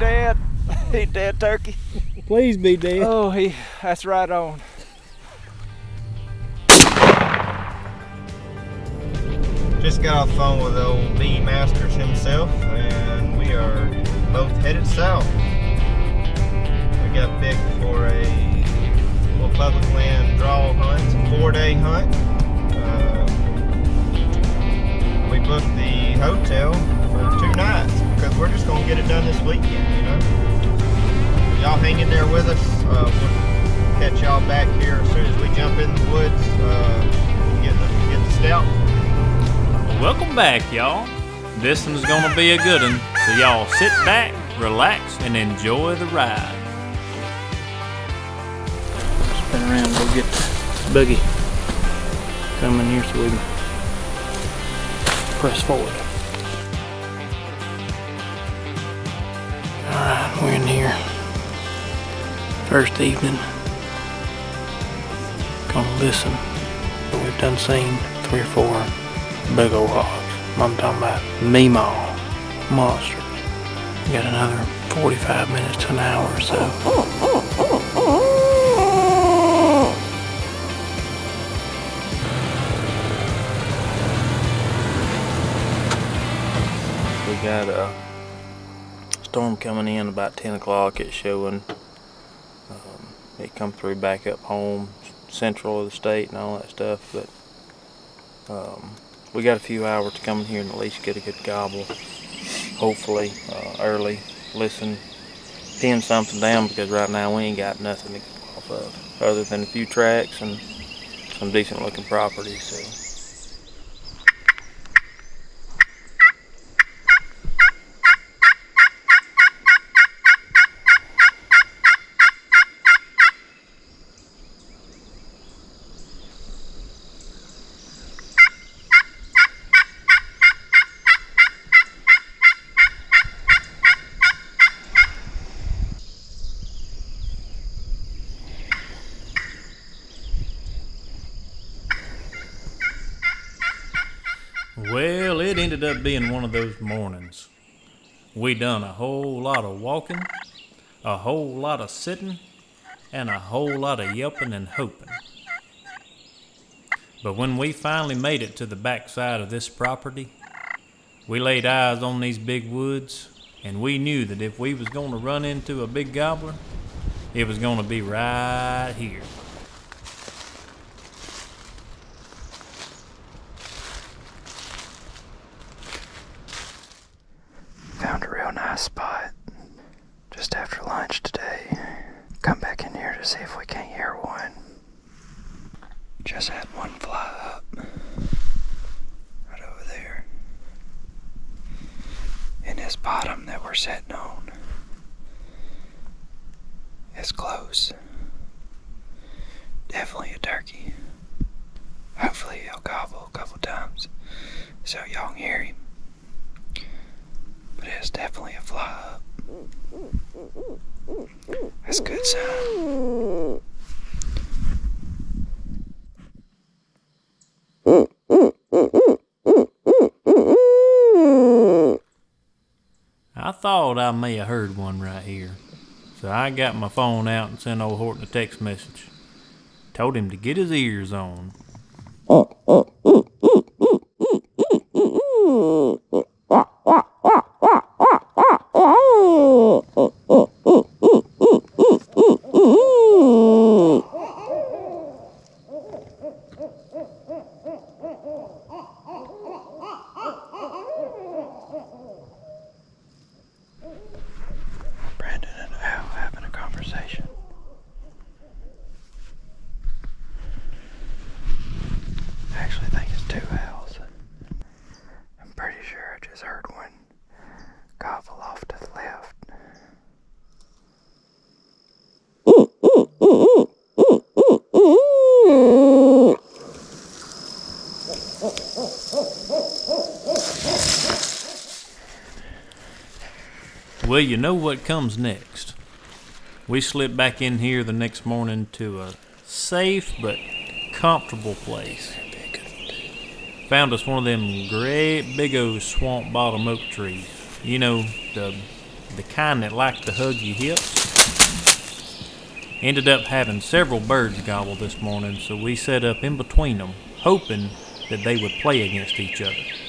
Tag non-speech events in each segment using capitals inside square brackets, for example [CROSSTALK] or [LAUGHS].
dead. [LAUGHS] he dead turkey. Please be dead. Oh, he. That's right on. Just got off the phone with old B Masters himself, and we are both headed south. We got picked for a little public land draw hunt, it's a four-day hunt. Uh, we booked the hotel for two nights because we're just gonna get it done this weekend, you know. Y'all hang in there with us. Uh, we'll catch y'all back here as soon as we jump in the woods. Uh, get the get the stout. Welcome back, y'all. This one's gonna be a good one, so y'all sit back, relax, and enjoy the ride. Spin around and go get the buggy. Come in here so we can press forward. Here. First evening. Gonna listen. We've done seen three or four big old hogs. I'm talking about Meemaw monsters. We got another 45 minutes to an hour or so. We got a storm coming in about 10 o'clock. It's showing. Um, it come through back up home, central of the state and all that stuff. But um, we got a few hours to come in here and at least get a good gobble. Hopefully, uh, early. Listen, pin something down because right now we ain't got nothing to go off of other than a few tracks and some decent looking properties. So. Well, it ended up being one of those mornings. We done a whole lot of walking, a whole lot of sitting, and a whole lot of yelping and hoping. But when we finally made it to the backside of this property, we laid eyes on these big woods, and we knew that if we was going to run into a big gobbler, it was going to be right here. Found a real nice spot just after lunch today. Come back in here to see if we can't hear one. Just had one fly up. Right over there. In this bottom that we're sitting on. It's close. Definitely a turkey. Hopefully he'll gobble a couple times so y'all can hear him. It's definitely a fly. That's a good sign. I thought I may have heard one right here. So I got my phone out and sent old Horton a text message. Told him to get his ears on. Brandon and Al having a conversation. I actually think it's two owls. I'm pretty sure I just heard one gobble off to the left. Well, you know what comes next. We slipped back in here the next morning to a safe but comfortable place. Found us one of them great big old swamp bottom oak trees. You know, the the kind that like to hug your hips. Ended up having several birds gobble this morning, so we set up in between them, hoping that they would play against each other.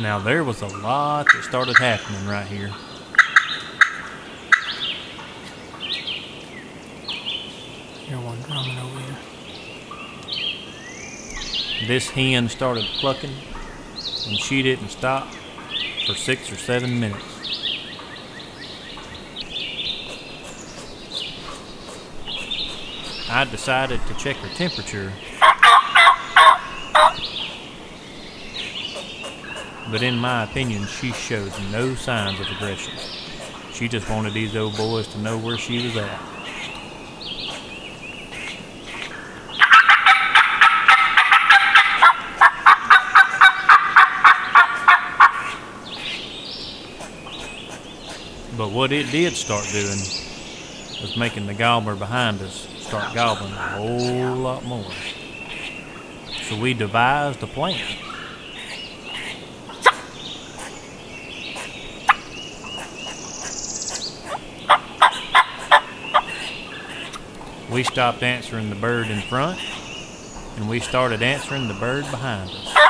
Now there was a lot that started happening right here. Here one drumming over here. This hen started clucking, and she didn't stop for six or seven minutes. I decided to check her temperature. But in my opinion, she showed no signs of aggression. She just wanted these old boys to know where she was at. But what it did start doing was making the gobbler behind us start gobbling a whole lot more. So we devised a plan. We stopped answering the bird in front, and we started answering the bird behind us.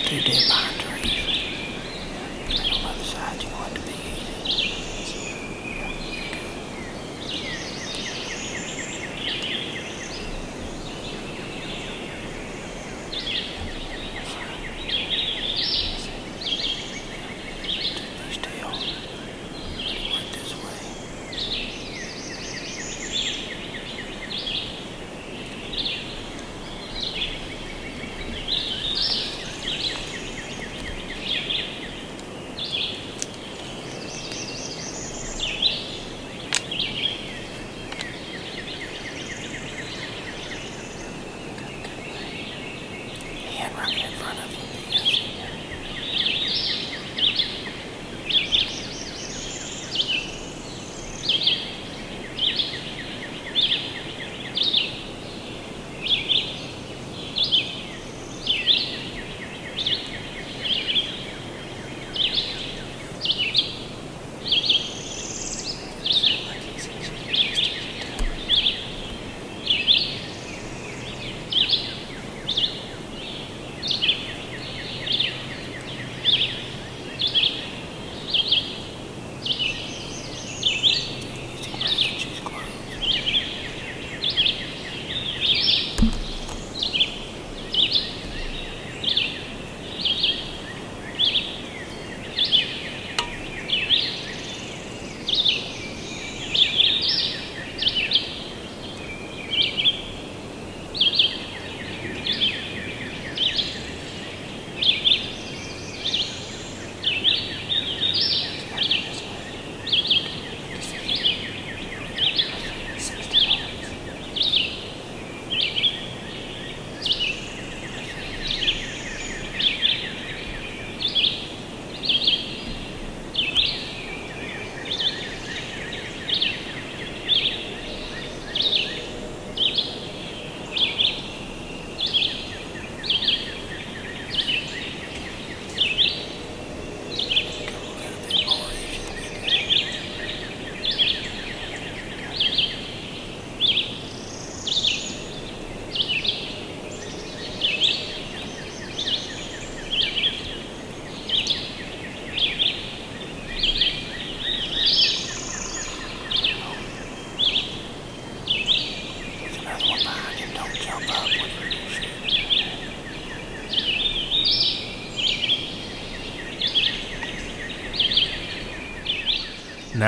对对내 말.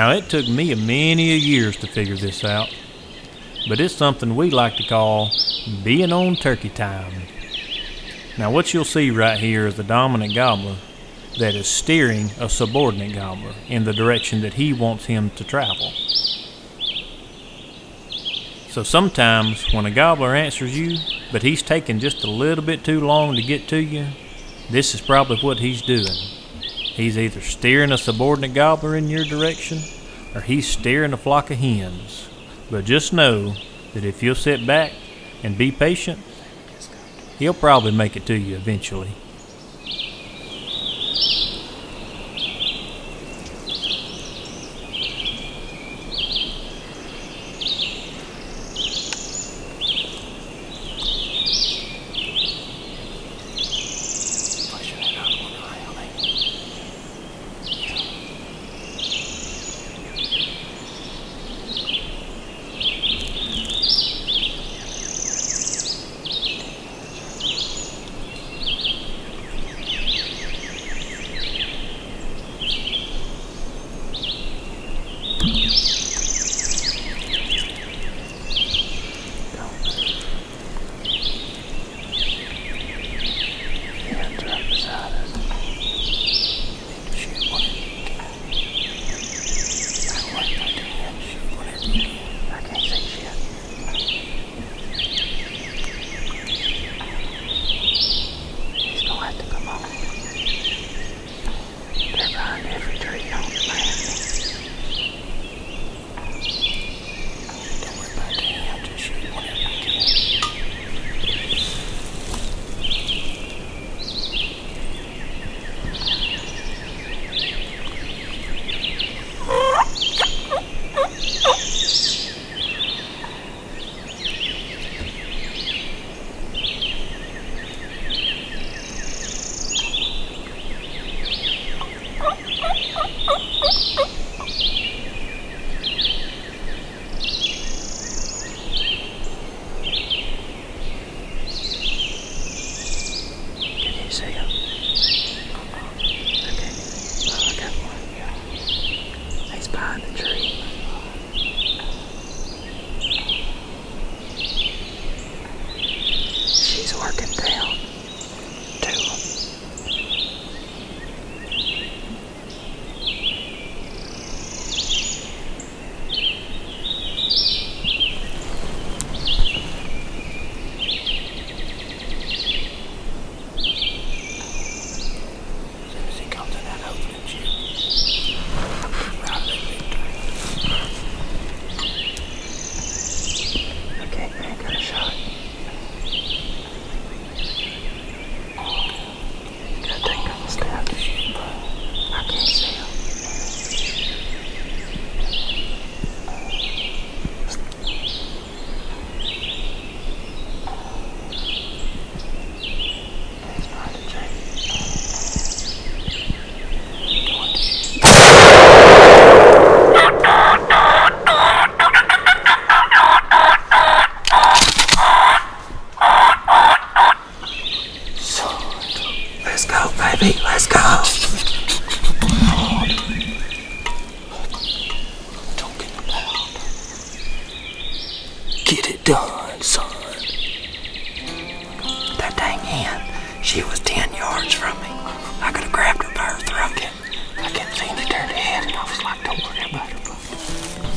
Now, it took me a many years to figure this out, but it's something we like to call being on turkey time. Now, what you'll see right here is the dominant gobbler that is steering a subordinate gobbler in the direction that he wants him to travel. So sometimes when a gobbler answers you, but he's taking just a little bit too long to get to you, this is probably what he's doing. He's either steering a subordinate gobbler in your direction or he's steering a flock of hens. But just know that if you'll sit back and be patient, he'll probably make it to you eventually.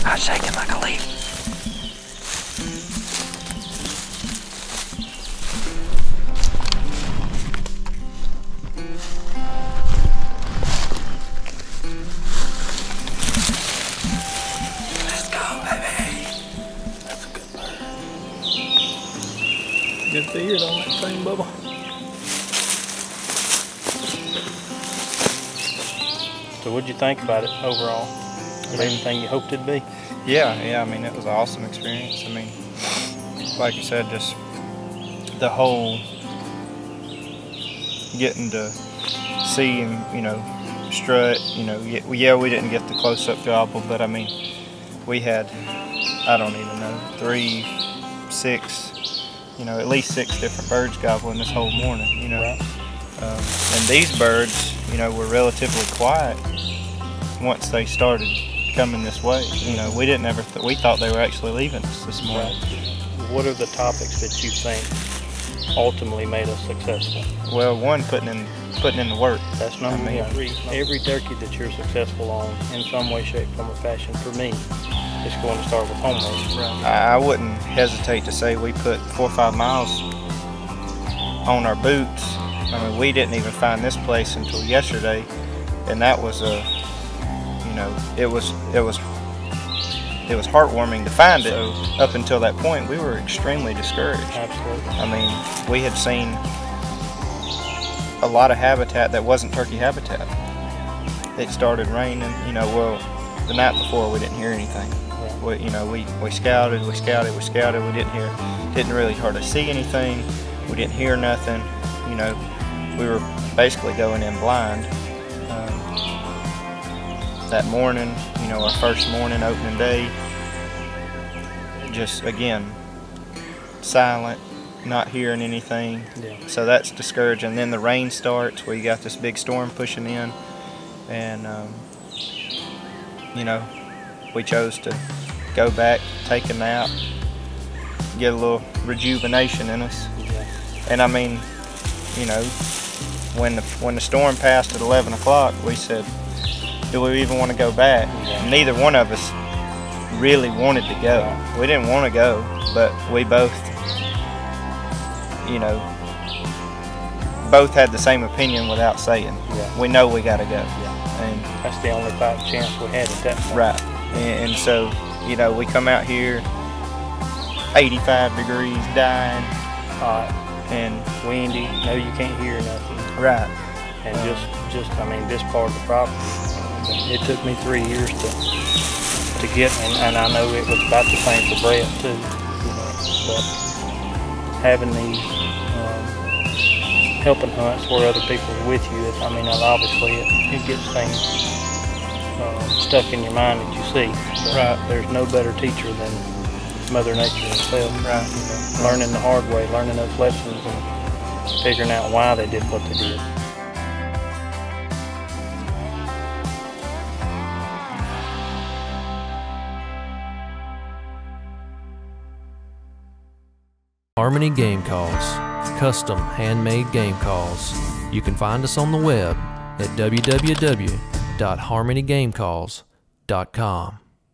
I was shaking like a leaf. Let's go, baby. That's a good on that. So what'd you think about it overall? Was everything you hoped it'd be? Yeah, yeah. I mean, it was an awesome experience. I mean, like you said, just the whole getting to see him, you know, strut. You know, yeah, we didn't get the close-up gobble, but I mean, we had, I don't even know, three, six, you know, at least six different birds gobbling this whole morning. You know, um, and these birds, you know, were relatively quiet once they started coming this way. You know, we didn't ever, th- we thought they were actually leaving us this morning. What are the topics that you think ultimately made us successful? Well, one, putting in, putting in the work. That's number I mean, one. Every, every turkey that you're successful on, in some way, shape, form, or fashion, for me, it's going to start with homework. I, I wouldn't hesitate to say we put four or five miles on our boots. I mean, we didn't even find this place until yesterday, and that was a, you know, it was it was it was heartwarming to find it. Up until that point, we were extremely discouraged. Absolutely. I mean, we had seen a lot of habitat that wasn't turkey habitat. It started raining, you know, well, the night before we didn't hear anything. We, you know, we, we scouted, we scouted, we scouted, we didn't hear, didn't really hardly see anything. We didn't hear nothing, you know, we were basically going in blind. That morning, you know, our first morning, opening day, just again, silent, not hearing anything. Yeah. So that's discouraging. Then the rain starts. We got this big storm pushing in, and um, you know, we chose to go back, take a nap, get a little rejuvenation in us. Yeah. And I mean, you know, when the when the storm passed at 11 o'clock, we said, "Do we even want to go back?" Yeah. Neither one of us really wanted to go. We didn't want to go, but we both, you know, both had the same opinion without saying. Yeah. We know we got to go. Yeah. And That's the only chance we had at that point. Right. And, and so, you know, we come out here 85 degrees, dying, Hot, and windy, no you can't hear nothing. right. And um, just, just, I mean, this part of the property, it took me three years to, to get, and, and I know it was about the same for Brett too, you know, but having these, um, helping hunts where other people are with you, I mean, obviously it, it gets things, um, stuck in your mind that you see. But Right. There's no better teacher than Mother Nature herself. Right. You know, learning the hard way, learning those lessons and figuring out why they did what they did. Harmony Game Calls, custom handmade game calls. You can find us on the web at www.harmonygamecalls.com.